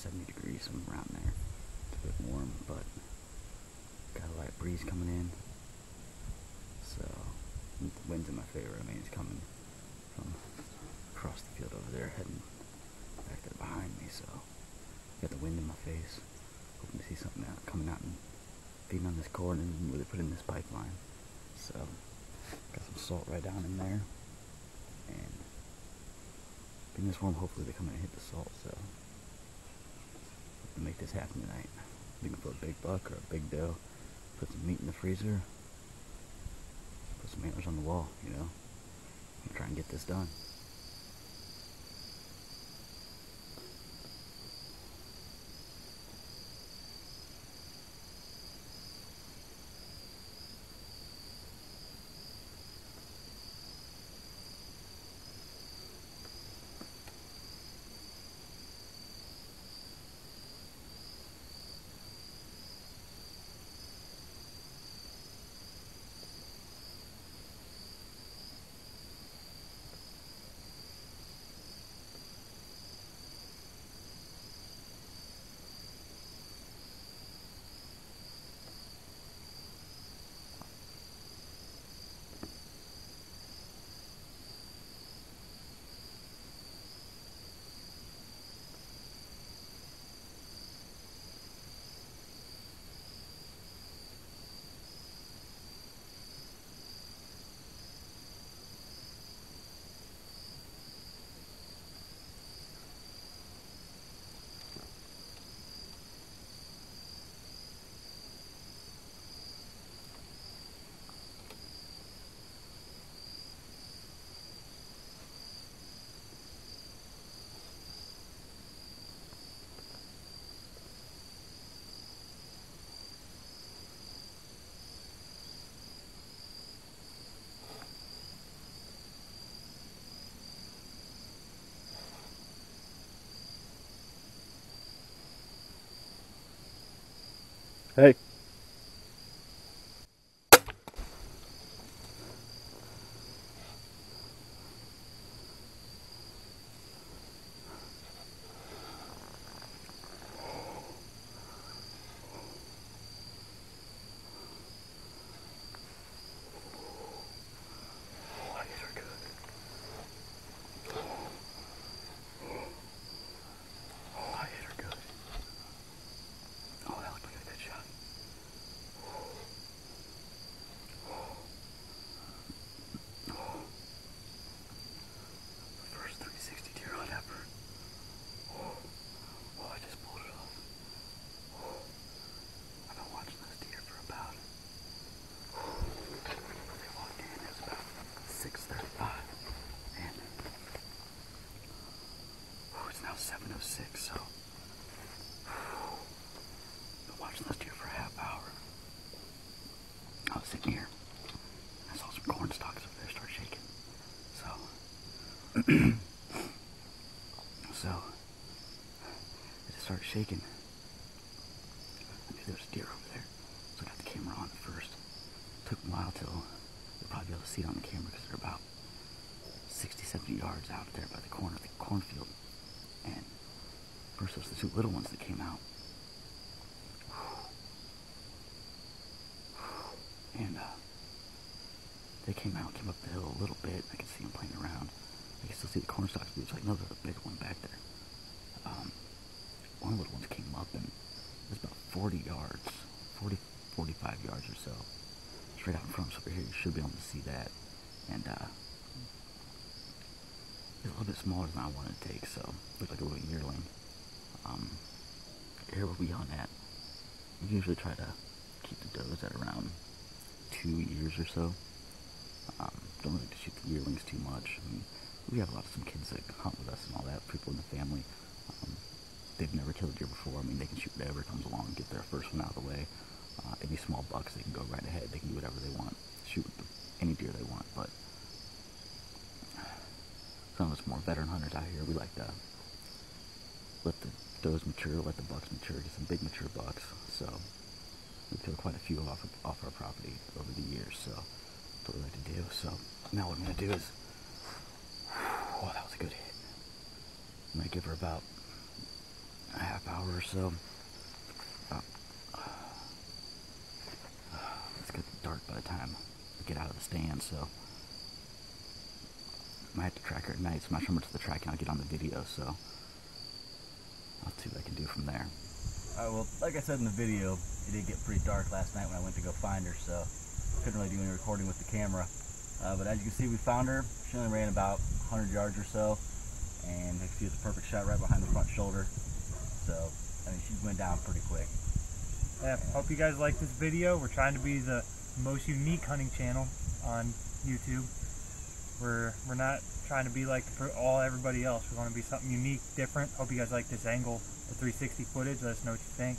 75 degrees, 70 degrees, somewhere around there. It's a bit warm, but got a light breeze coming in. So the wind's in my favor. I mean, it's coming from across the field over there, heading back there behind me. So got the wind in my face. Hoping to see something out coming out and feeding on this corn and really put in this pipeline. So got some salt right down in there, and being this warm, hopefully they come in and hit the salt. So to make this happen tonight. Looking for a big buck or a big doe. Put some meat in the freezer. Put some antlers on the wall, you know. And try and get this done. Hey. So, watching this deer for a half hour. I was sitting here I saw some corn stalks over there start shaking. So so it just started shaking. I knew there was a deer over there, so I got the camera on first. It took a while till you'll probably be able to see it on the camera because they're about 60, 70 yards out there by the corner of the cornfield. First, was the two little ones that came out. And uh, they came out, came up the hill a little bit. I could see them playing around. I can still see the corn stalks, but it's like, no, there's a big one back there. Um, one of the little ones came up and it was about 40 yards, 40, 45 yards or so, straight out in front us over here. You should be able to see that. And, uh, it's a little bit smaller than I wanted to take, so it looked like a little yearling. Um, here where we on at, we usually try to keep the does at around two years or so. Um, don't like to shoot the yearlings too much. I mean, we have a lot of some kids that hunt with us and all that, people in the family. Um, they've never killed a deer before. I mean, they can shoot whatever comes along, and get their first one out of the way. Uh, any small bucks, they can go right ahead. They can do whatever they want, shoot any deer they want. But some of us more veteran hunters out here, we like to let the does mature, let the bucks mature, get some big mature bucks. So we killed quite a few off of, off our property over the years. So that's what we like to do. So now what I'm gonna do is Oh, that was a good hit. I'm gonna give her about a half hour or so. Uh, it's get dark by the time we get out of the stand, so might have to track her at night, so I'm not sure how much of the tracking I'll get on the video, so I'll see what I can do from there. Alright, well, like I said in the video, it did get pretty dark last night when I went to go find her, so couldn't really do any recording with the camera. Uh, but as you can see, we found her. She only ran about 100 yards or so, and you can see it's a perfect shot right behind the front shoulder. So, I mean, she went down pretty quick. Yeah, hope you guys like this video. We're trying to be the most unique hunting channel on YouTube. We're we're not trying to be like for all everybody else. We want to be something unique, different. Hope you guys like this angle, the 360 footage. Let us know what you think.